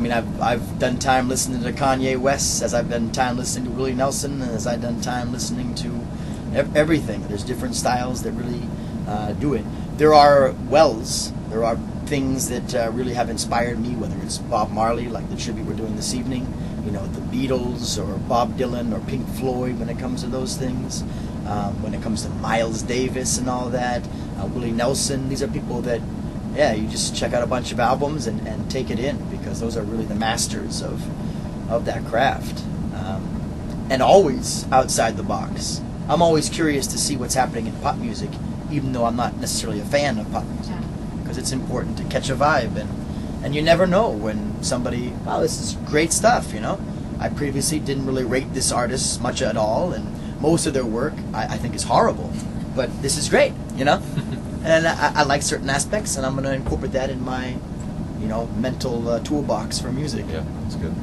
I mean, I've, I've done time listening to Kanye West, as I've done time listening to Willie Nelson, as I've done time listening to ev- everything. There's different styles that really uh, do it. There are wells, there are things that uh, really have inspired me, whether it's Bob Marley, like the tribute we're doing this evening, you know, the Beatles, or Bob Dylan, or Pink Floyd when it comes to those things. Um, when it comes to Miles Davis and all that, uh, Willie Nelson, these are people that yeah, you just check out a bunch of albums and, and take it in because those are really the masters of of that craft. Um, and always outside the box. I'm always curious to see what's happening in pop music, even though I'm not necessarily a fan of pop music, because it's important to catch a vibe and and you never know when somebody, wow, this is great stuff, you know. I previously didn't really rate this artist much at all, and most of their work I, I think is horrible, but this is great, you know. and I, I like certain aspects, and I'm going to incorporate that in my, you know, mental uh, toolbox for music. Yeah, that's good.